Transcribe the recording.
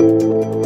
Música